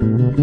嗯。